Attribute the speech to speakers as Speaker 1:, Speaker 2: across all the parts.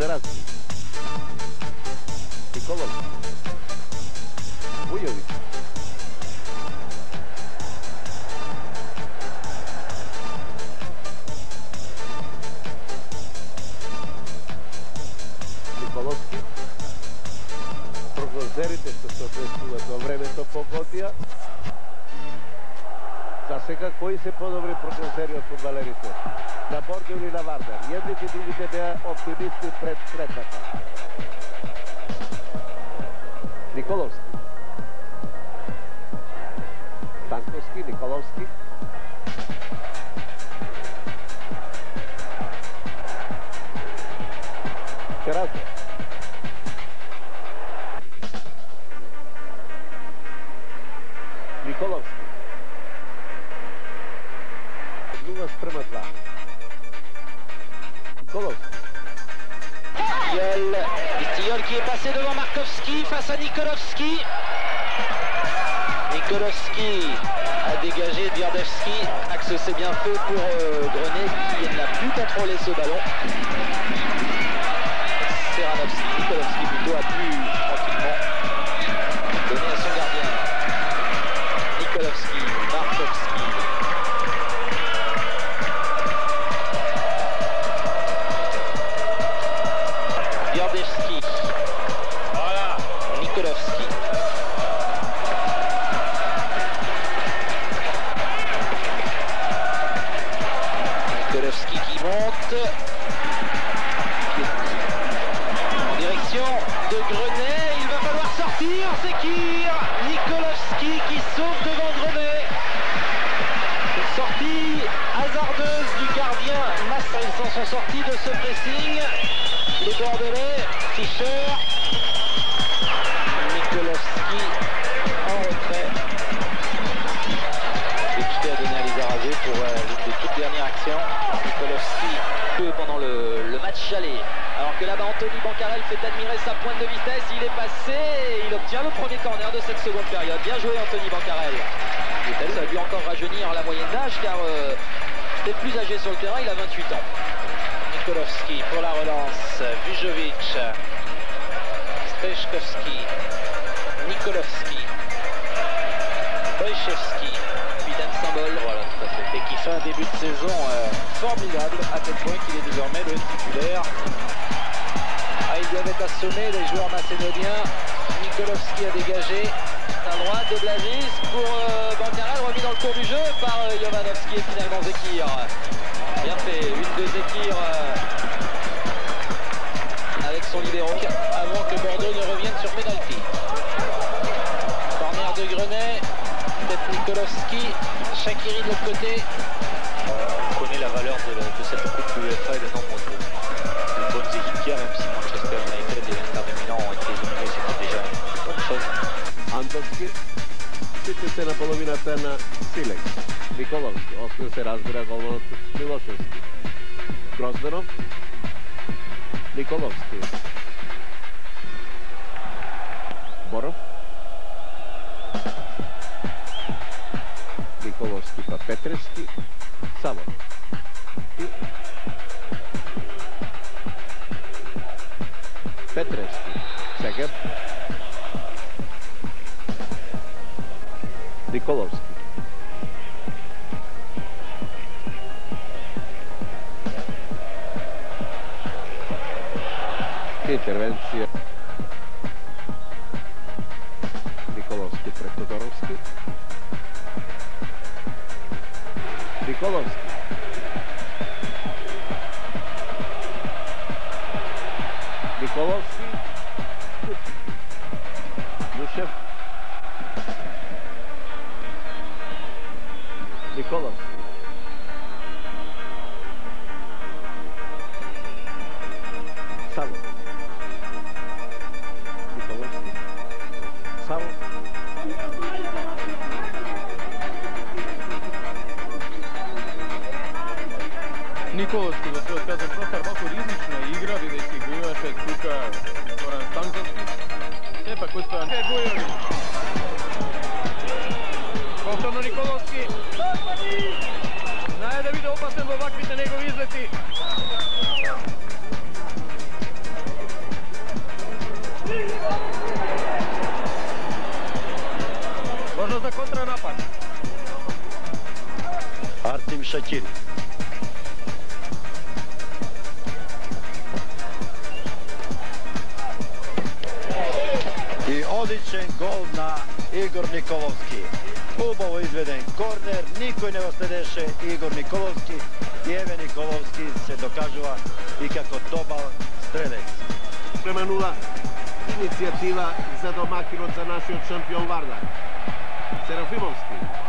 Speaker 1: Дерас. Николов. Вујович. Николовски. Прогнозерите што се однесува сега кои се подобри прогнозери од фудбалерите? На Бордо или на Вардар? Едните и другите беа оптимисти пред средбата. Николовски. Станковски, Николовски. Караджо. Николовски.
Speaker 2: À Nikolovski. Nikolovski a dégagé Dviardevski. Axe c'est bien fait pour euh, Grenet qui n'a plus contrôlé ce ballon. Seranovski, Nikolovski plutôt a pu That's it. Pour la relance, Vujovic, Stechkovski, Nikolovski, Wojciechowski, puis Dan Symbol, et qui fait un début de saison euh, formidable, à tel point qu'il est désormais le titulaire. Ah, ils doivent être les joueurs macédoniens. Nikolovski a dégagé, à droite de Blazis pour euh, remis dans le cours du jeu par euh, Jovanovski et finalement Zekir. Bien fait, une de Zekir euh, avec son libéro avant que Bordeaux ne revienne sur penalty. Corner de Grenet, peut-être Nikolovski, Shakiri de l'autre côté.
Speaker 3: On connaît la valeur de, la- de cette coupe UEFA et le nombre de, de bonnes équipes qu'il y a, même si Manchester United et l'Inter de Milan ont été éliminés, c'était déjà une bonne chose.
Speaker 1: Antovski. Sjeća se na polovina trena Silek. Nikolovski. Ostaje se razbira golman Miloševski. Grozdanov. Strykolowski. Borov. Strykolowski pa Petrevski. Savo. I Petrevski. Seger. Strykolowski. intervenție. Nikolovský pre Todorovský. Nikolovský. Nikolovský. Dušev. Nikolovský.
Speaker 4: Artim Šakiri. I odličan gol na Igor Nikolovski. Ubovo izveden korner, niko ne sledeše Igor Nikolovski. I Eve Nikolovski se dokažava i kako dobar strelec.
Speaker 1: Prema nula. Inicijativa za domakinot za našio šampion Vardar. Serafimovski.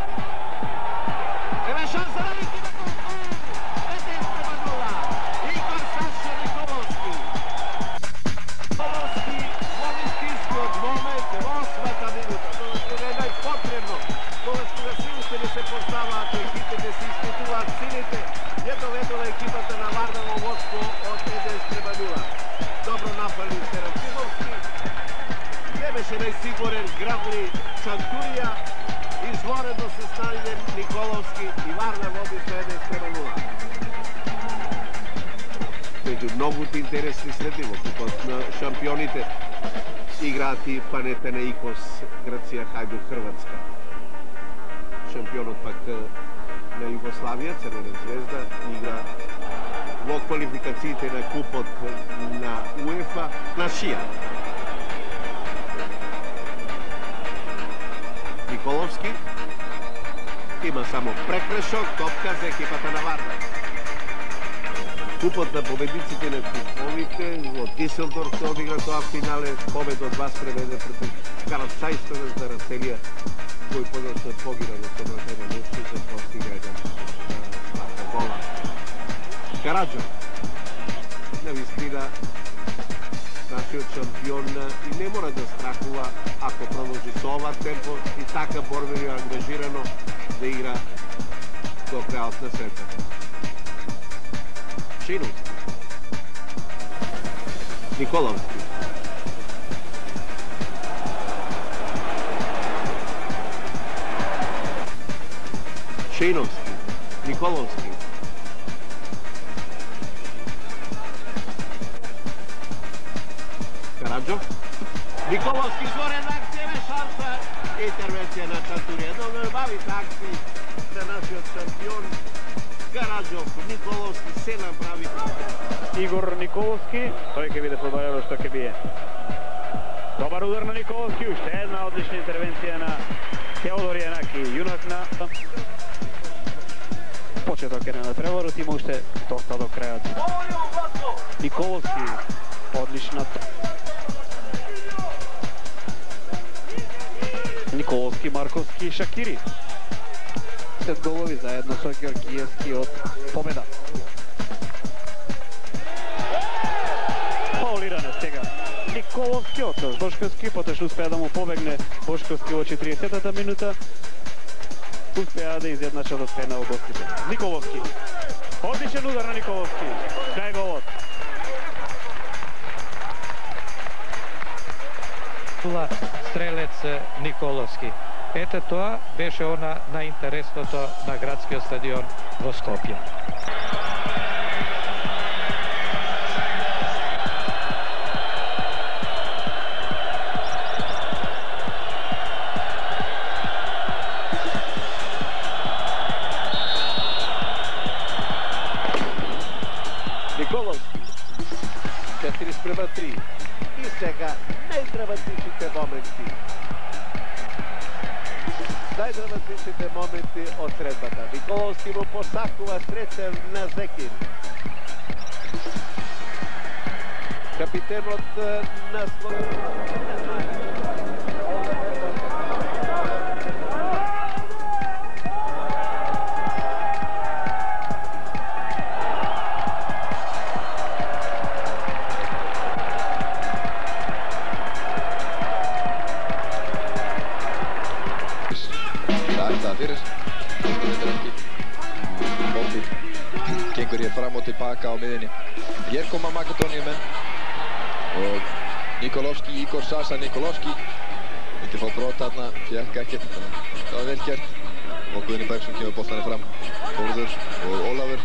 Speaker 1: Екипата на Вардаво водство од Еден Стребанила. Добро напали Серафимовски. Не беше најсигурен Грабли Чантурија. Изворено се станен Николовски и Варна води со Еден Стребанила. Меѓу многуте интересни средни во купот на шампионите играат и Панетена Икос, Грција, Хајду, Хрватска. Шампионот пак на Југославија, Црвена звезда, игра во квалификациите на купот на УЕФА на Шија. Николовски има само прекрешок, топка за екипата на Варна. Купот на победниците на куповите во Диселдорф се одигра тоа финале, победа од вас преведе против Карл за Раселија, кој подоцна погина во собратена место за постига еден. Караджо, на вистина, нашиот шампион и не мора да страхува ако продолжи со ова темпо и така борбено и ангажирано да игра до крајот на средата. Шиновски. Николовски. Чиновски, Николовски. Николовски изворен акција на шанса. Интервенција на Чатури. Едно ме бавите акции за нашиот шампион. Караджов, Николовски се направи.
Speaker 5: Igor Nikolski, тој ќе биде фудбалерот што ќе бие. Добар удар на Николовски, уште една одлична интервенција на Теодор Јанаки, јунак на почеток е на преварот, има уште доста до крајот. Николовски, одлична Николовски, Марковски и Шакири. След голови заедно со Георгиевски од победа. Паулиране сега. Николовски од Бошковски, потоа успеа да му побегне Бошковски во 40-та минута. Успеа да изедначат од пенал гостите. Николовски. Одличен удар на Николовски. Крај голот.
Speaker 6: Тула стрелец Николовски. Ете тоа беше она најинтересното на градскиот стадион во Скопје.
Speaker 1: Якова Стреця на Зекін. Капітенот на Словенії.
Speaker 7: Daar staat weer eens Kenkuri fram och tillbaka och Mini. Jerkoma Makotoniemen. Och Nikolovski, Igor Sasa Nikolovski. Vildi fá brot þarna, fjekk ekkert. Það var vel gert. Og Guðni Bergson kemur boltanir fram. Þórður og Ólafur.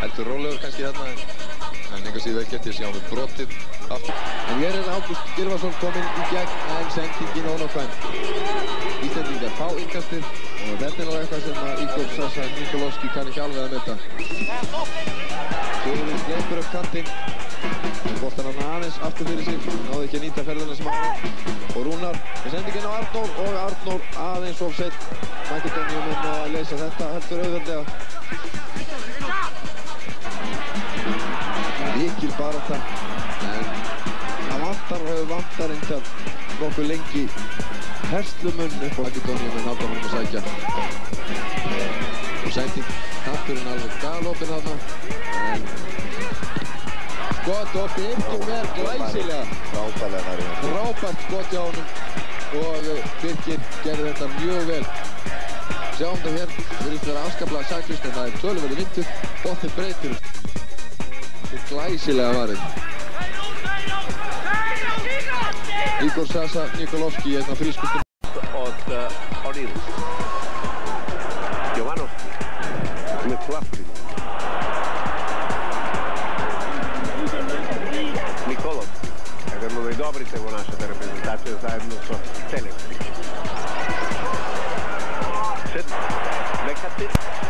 Speaker 7: Heldur rólegur kannski þarna en en einhver síðu vel gert. Ég sé á mig brotið aftur. En hér er Ágúst Gylfason kominn í gegn en sendingin ónákvæm. Íslandingar fá innkastir og þetta er alveg eitthvað sem að Igor Sasa Nikolovski kann ekki alveg að metta. Sigurður sleipur upp kantinn. Og boltan hann aðeins aftur fyrir sig. Náði ekki að nýta ferðina sem hann. Og Rúnar með sendingin á Arnór og Arnór aðeins offsett Makedónium um að leysa þetta heldur auðvöldlega mikil barátta. En það vantar og hefur vantar einhver nokkuð lengi herslumunn upp á Makedónium en halda hann um að sækja og sending Katturinn alveg galopinn þarna en Skot og Birkir vel glæsilega. Frábært skot hjá honum og uh, Birkir gerði þetta mjög vel. Sjáum það hér, við erum fyrir afskaplega saklist en það er tölverði vindur, botnið breytur. Þetta er glæsilega varðið. Igor Sasa Nikolovski je na priskusnem
Speaker 1: od eh, uh, Oniru. Jovanovski. Metlafri. Nikolov. Kada mu i dobri se naša ta reprezentacija zajedno sa Selekci. Sedmi. Neka ti...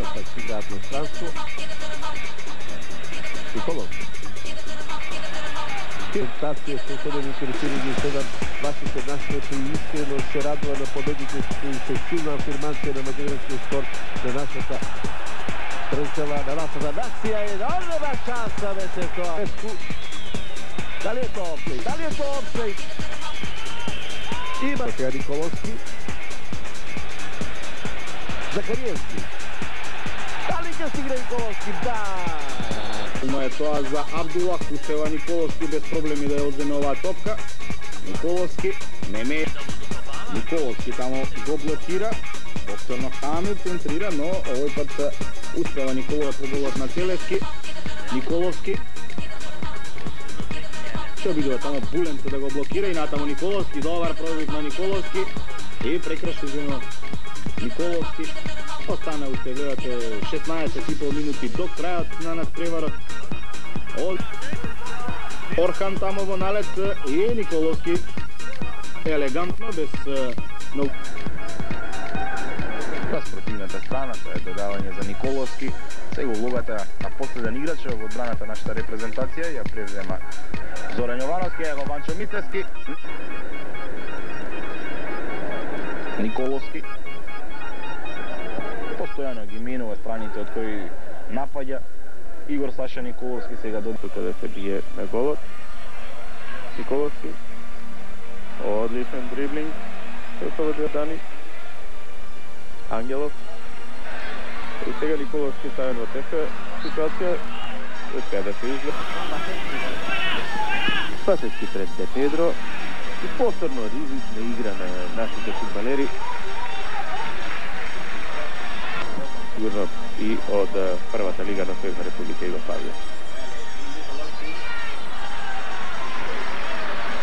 Speaker 1: perspectiva do trânsito e Colômbia. Tentacje stosunkowo niekrytymi Nielsen 2017 przyjęliśmy no śradła na powiedzieć jest intensywna afirmacja na makedonski sport na nasze ta przestrzelana lata na nacja enormna szansa Weserkoa daleko offside, daleko offside i Matej Nikolowski Zakariewski Така стигна Николовски. Да!
Speaker 8: Но е тоа за Абдула Кусева Николовски без проблеми да ја одземе оваа топка. Николовски не ме Николовски тамо го блокира. Повторно Хамил центрира, но овој пат успева Николова проболот на Телевски. Николовски се обидува тамо Буленко да го блокира и натамо Николовски, добар пробив на Николовски и прекрашено Николовски остана уште гледате 16 и пол минути до крајот на надпреварот од Орхан тамо во налет и Николовски елегантно без е, но спротивната страна, тоа е додавање за Николовски. Сега улогата на последен играч во одбраната нашата репрезентација ја превзема Зоран Јовановски, ево Ванчо Мицевски. Николовски постојано ги минува страните од кои напаѓа Игор Саша Николовски сега до
Speaker 5: каде да се бие на голот. Николовски. Одличен дриблинг. Красава Джордани. Ангелов. И сега Николовски ставен во тешка ситуација. Успеа да се изгледа. Пасечки пред Де Педро. И повторно ризична игра на нашите футбалери. Сигурно и од првата лига на Сојузна Република Југославија.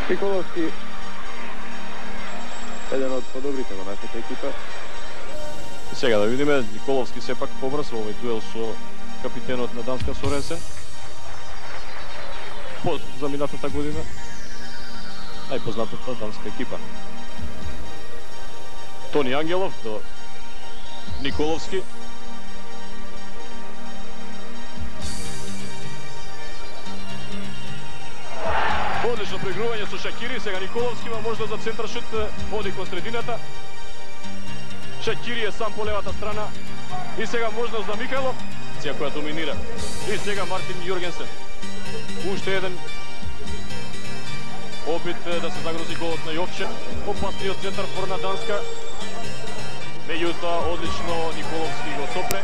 Speaker 5: Николовски еден од подобрите во нашата екипа.
Speaker 9: Сега да видиме, Николовски сепак побрз во овој дуел со капитенот на Данска Соренсен. По за минатата година најпознатата данска екипа. Тони Ангелов до Николовски. Одлично прегрување со Шакири, сега Николовски има можна за центар шут, води кон средината. Шакири е сам по левата страна и сега можност за Михайлов, ција која доминира. И сега Мартин Јургенсен. Уште еден опит да се загрози голот на Јовче. Опасниот центар фор на Данска. Меѓутоа, одлично Николовски го сопре.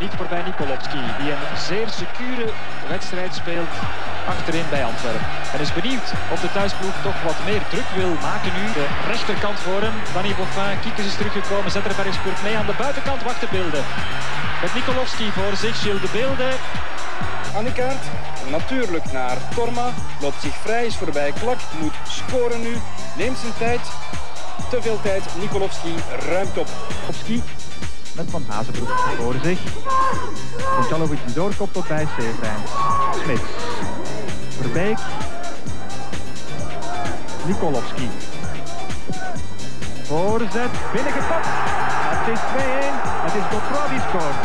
Speaker 10: Niet voorbij Nikolovski, die een zeer secure wedstrijd speelt achterin bij Antwerpen. En is benieuwd of de thuisploeg toch wat meer druk wil maken nu. De rechterkant voor hem, Danny Boffin, Kiekes is teruggekomen, Zetterberg speelt mee aan de buitenkant, wacht de beelden. Met Nikolovski voor zich, Gilles de beelden.
Speaker 11: Annekaart, natuurlijk naar Torma, loopt zich vrij, is voorbij Klak, moet scoren nu, neemt zijn tijd, te veel tijd, Nikolovski ruimt op.
Speaker 12: Opski Van Hazenbroek voor zich. Koncalovic die doorkopt tot bij Severijn. Smits. Verbeek. Nikolovski. Voorzet, binnengetapt. Het is 2-1. Het is Godfroy die scoort.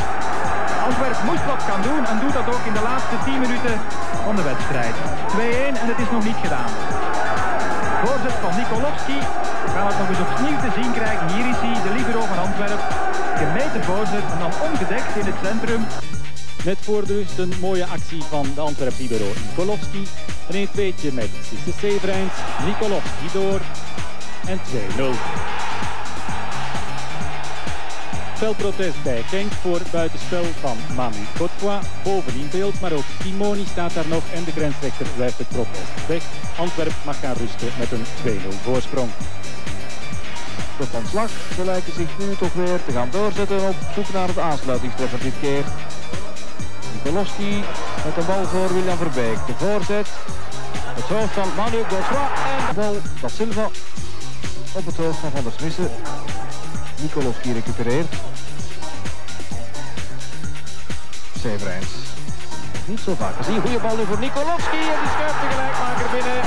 Speaker 12: Antwerp moest wat gaan doen en doet dat ook in de laatste 10 minuten van de wedstrijd. 2-1 en het is nog niet gedaan. Voorzet van Nikolovski. We gaan het nog eens opnieuw te zien krijgen. Hier is hij, de libero van Antwerpen. Gemeten voorzet en dan ongedekt in het centrum.
Speaker 13: Net voor de rust een mooie actie van de Antwerp libero Nikolovski. Een 1-2'tje met Sisse Severijns. Nikolovski door. En 2-0. Spelprotest bij Genk voor buitenspel van Manu Godfroy. Boven in beeld, maar ook Timoni staat daar nog en de grensrechter wijft het protest weg. Antwerp mag gaan rusten met een 2-0 voorsprong.
Speaker 12: De van slag. Ze lijken zich nu toch weer te gaan doorzetten op zoek naar het aansluitingstreffer dit keer. Nikolovski met de bal voor William Verbeek. De voorzet. Het hoofd van Manu Godfroy en de bal da Silva op het hoofd van Van der Smissen. Nikolovski recupereert. Severijns. Niet zo vaak gezien. Goede bal nu voor Nikolovski en die schuift de gelijkmaker binnen.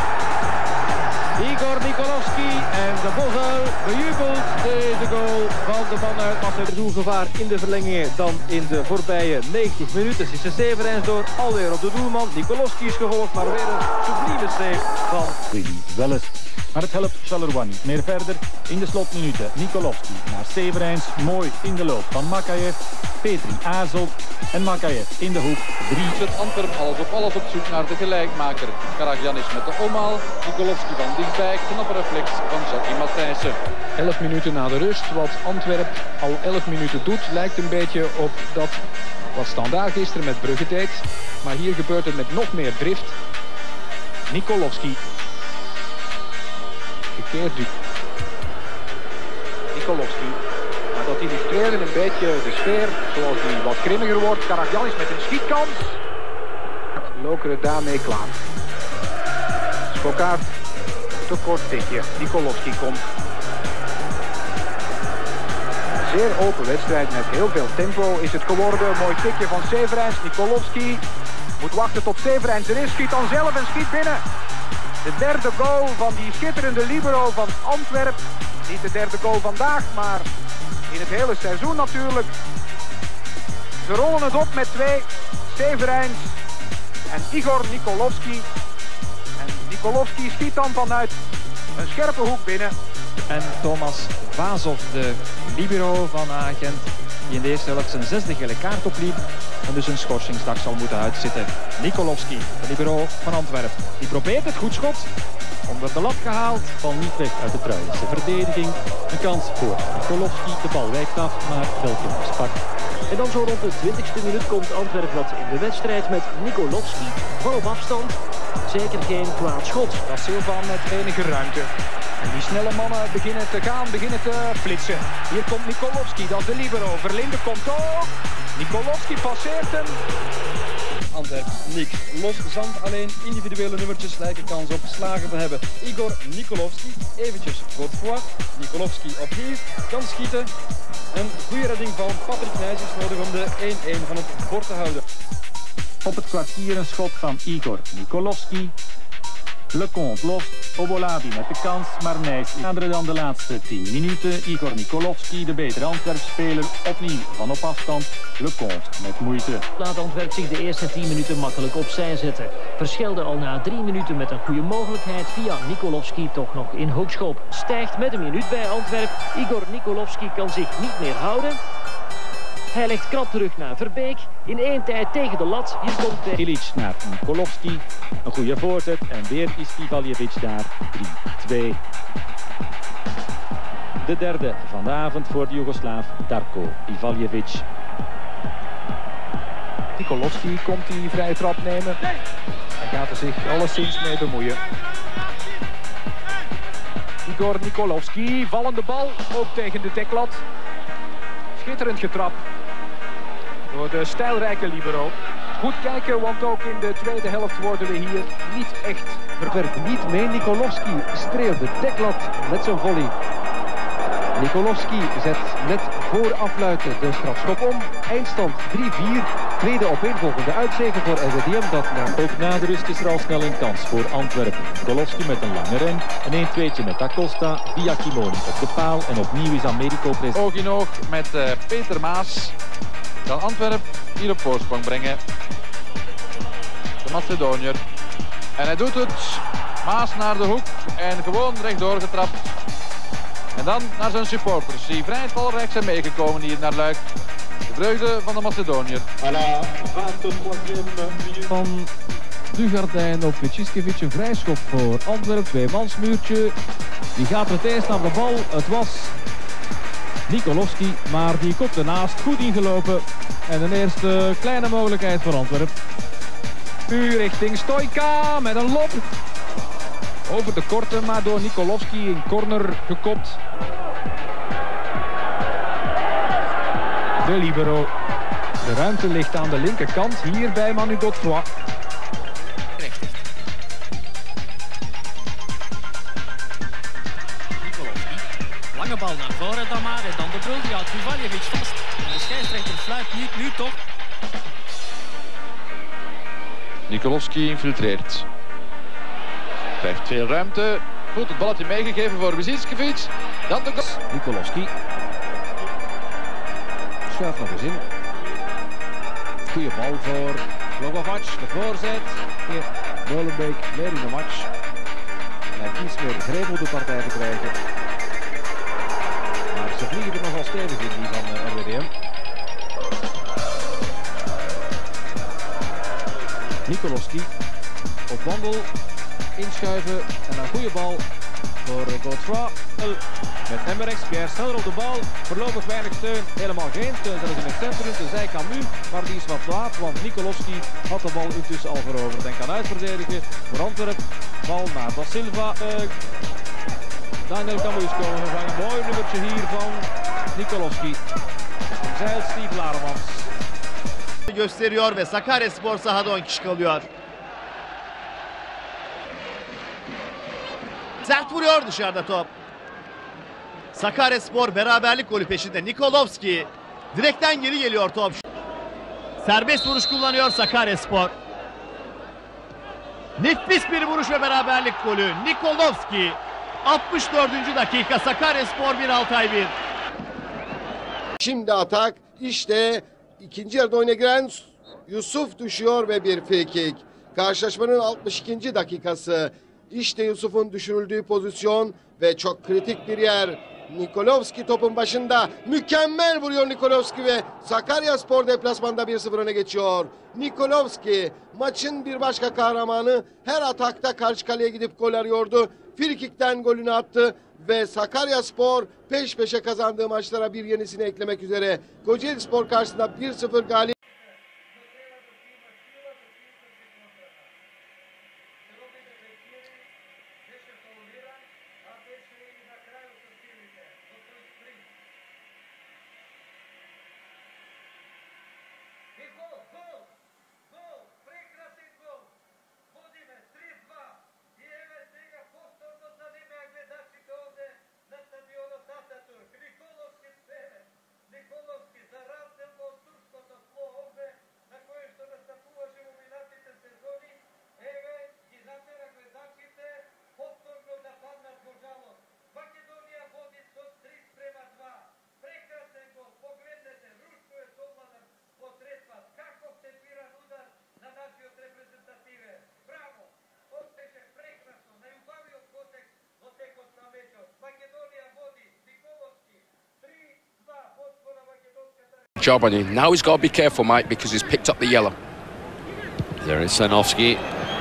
Speaker 12: Igor Nikolovski en de Vogel bejubelt deze goal van de man uit Macedonië.
Speaker 11: Doelgevaar in de verlengingen dan in de voorbije 90 minuten. Is de Severijns door alweer op de doelman. Nikolovski is gevolgd, maar weer een sublieme save van
Speaker 13: Willy Welles. Maar het helpt Charleroi niet meer verder. In de slotminuten Nikolovski naar Severijns. Mooi in de loop van Makayev. Petri aarzelt en Makayev in de hoek 3.
Speaker 14: Het Antwerp alles op alles op zoek naar de gelijkmaker. Karagianis met de omhaal. Nikolovski van dichtbij. Knappe reflex van Jackie Matthijssen.
Speaker 6: 11 minuten na de rust. Wat Antwerp al 11 minuten doet, lijkt een beetje op dat wat standaard gisteren met Brugge deed. Maar hier gebeurt het met nog meer drift. Nikolovski. Gekeerd nu.
Speaker 11: Nikolovski. Maar dat illustreerde een beetje de sfeer zoals die wat grimmiger wordt. Karagianis met een schietkans. Lokeren daarmee klaar. Spokaart te kort tikje. Nikolovski komt. Zeer open wedstrijd met heel veel tempo is het geworden. Mooi tikje van Severijns. Nikolovski moet wachten tot Severijns er is. Schiet dan zelf en schiet binnen. De derde goal van die schitterende libero van Antwerp. Niet de derde goal vandaag, maar in het hele seizoen natuurlijk. Ze rollen het op met twee. Severijns en Igor Nikolovski. En Nikolovski schiet dan vanuit een scherpe hoek binnen.
Speaker 10: En Thomas Vazov, de libero van Agent, die in de eerste helft zijn zesde gele kaart opliep en dus een schorsingsdag zal moeten uitzitten. Nikolovski, de libero van Antwerpen, die probeert het goed schot, onder de lat gehaald.
Speaker 13: Bal niet weg uit de Truijnse verdediging. Een kans voor Nikolovski. De bal wijkt af, maar Velkens pakt.
Speaker 15: En dan zo rond de 20e minuut komt Antwerpen wat in de wedstrijd met Nikolovski van op afstand. Zeker geen kwaad schot.
Speaker 11: Dat Silva met enige ruimte. En die snelle mannen beginnen te gaan, beginnen te flitsen. Hier komt Nikolovski, dat is de libero. Verlinde komt ook. Nikolovski passeert hem.
Speaker 8: Antwerp, Nick. Los zand, alleen individuele nummertjes lijken kans op slagen te hebben. Igor Nikolovski, eventjes Godfroy. Nikolovski opnieuw, kan schieten. Een goede redding van Patrick Nijs is nodig om de 1-1 van het bord te houden.
Speaker 13: Op het kwartier een schot van Igor Nikolovski. Lecomte lost. Obolabi met de kans, maar Nijs naderen dan de laatste 10 minuten. Igor Nikolovski, de betere Antwerp-speler, opnieuw van op afstand. Lecomte met moeite.
Speaker 15: Laat Antwerp zich de eerste 10 minuten makkelijk opzij zetten. Verschilde al na 3 minuten met een goede mogelijkheid via Nikolovski toch nog in hoogschop. Stijgt met een minuut bij Antwerp. Igor Nikolovski kan zich niet meer houden. Hij legt krap terug naar Verbeek. In één tijd tegen de lat. Hier komt de...
Speaker 13: Ilic naar Nikolovski. Een goede voorzet en weer is Ivaljevic daar. 3-2. De derde van de avond voor de Joegoslaaf Darko Ivaljevic.
Speaker 6: Nikolovski komt die vrije trap nemen. Hij gaat er zich alleszins mee bemoeien. Igor Nikolovski, vallende bal, ook tegen de deklat. Schitterend getrap door de stijlrijke libero. Goed kijken, want ook in de tweede helft worden we hier niet echt
Speaker 16: verwerkt. Niet mee, Nikolovski streelt de deklat met zijn volley. Nikolovski zet net voor afluiten de strafschop om. Eindstand 3-4. Tweede opeenvolgende uitzegen voor RWDM. Dat na...
Speaker 13: Ook na de rust is er al snel een kans voor Antwerpen. Nikolovski met een lange ren. Een 1-2'tje met Acosta. Via Kimoni op de paal. En opnieuw is Americo present.
Speaker 14: Oog in oog met uh, Peter Maas. Kan Antwerp hier op voorsprong brengen. De Macedoniër. En hij doet het. Maas naar de hoek. En gewoon rechtdoor getrapt. En dan naar zijn supporters. Die vrij talrijk zijn meegekomen hier naar Luik. De vreugde van de Macedoniër.
Speaker 16: Van Dugardijn op Viciskevich. Een vrijschop voor Antwerp. Twee mansmuurtje. Die gaat het eerst aan de bal. Het was Nikolovski, maar die komt ernaast. Goed ingelopen. En een eerste kleine mogelijkheid voor Antwerp. Nu richting Stoika met een lop. Over de korte, maar door Nikolovski in corner gekopt. De libero. De ruimte ligt aan de linkerkant. Hier bij Manu Godfroy.
Speaker 17: Vivaljevic vast. En de scheidsrechter fluit niet, nu toch.
Speaker 14: Nikolovski infiltreert. Krijgt veel ruimte. Goed het balletje meegegeven voor Wizickevic. Dan de goal.
Speaker 16: Nikolovski. Schuift nog eens in. Goeie bal voor Logovac. De voorzet. Hier Molenbeek meer in de match. Hij heeft iets meer greep op de partij te krijgen. Die van uh, RWDM. Nikolovski op wandel, inschuiven en een goede bal voor Godfroy. Met Emmerix, Pierre sneller op de bal, voorlopig weinig steun, helemaal geen steun, zelfs in het centrum, de Camus, maar die is wat laat, want Nikolovski had de bal intussen al veroverd en kan uitverdedigen voor Antwerp. Bal naar Da Silva. Uh, Daniel Camus komen vervangen, mooi nummertje hier van Nikolovski. Zeilt Steve Laremans.
Speaker 18: gösteriyor ve Sakaryaspor sahada 10 kişi kalıyor. Sert vuruyor dışarıda top. Sakaryaspor beraberlik golü peşinde. Nikolovski direkten geri geliyor top. Serbest vuruş kullanıyor Sakaryaspor. Nefis bir vuruş ve beraberlik golü. Nikolovski 64. dakika Sakaryaspor 1 Altay 1.
Speaker 19: Şimdi atak işte ikinci yarıda oyuna giren Yusuf düşüyor ve bir frikik. Karşılaşmanın 62. dakikası. İşte Yusuf'un düşürüldüğü pozisyon ve çok kritik bir yer. Nikolovski topun başında mükemmel vuruyor Nikolovski ve Sakaryaspor deplasmanda 1-0 öne geçiyor. Nikolovski maçın bir başka kahramanı her atakta karşı kaleye gidip gol arıyordu. Frikikten golünü attı ve Sakaryaspor peş peşe kazandığı maçlara bir yenisini eklemek üzere. Kocaeli Spor karşısında 1-0 galip.
Speaker 20: Job on him. Now he's got to be careful, Mike, because he's picked up the yellow.
Speaker 21: There is Sanovsky.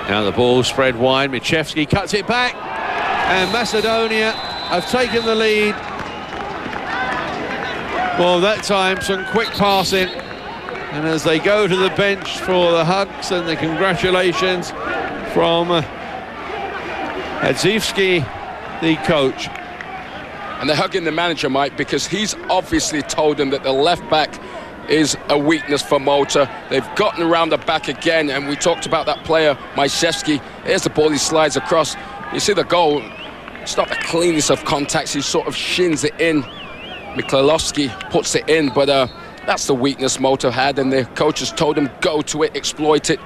Speaker 21: Now the ball spread wide. Michevsky cuts it back. And Macedonia have taken the lead. Well, that time, some quick passing. And as they go to the bench for the hugs and the congratulations from uh, the coach.
Speaker 20: And they're hugging the manager, Mike, because he's obviously told them that the left back is a weakness for Malta. They've gotten around the back again, and we talked about that player, Majszewski. Here's the ball, he slides across. You see the goal. It's not the cleanest of contacts. He sort of shins it in. Mikhailovsky puts it in, but uh, that's the weakness Malta had, and the coach has told him, go to it, exploit it.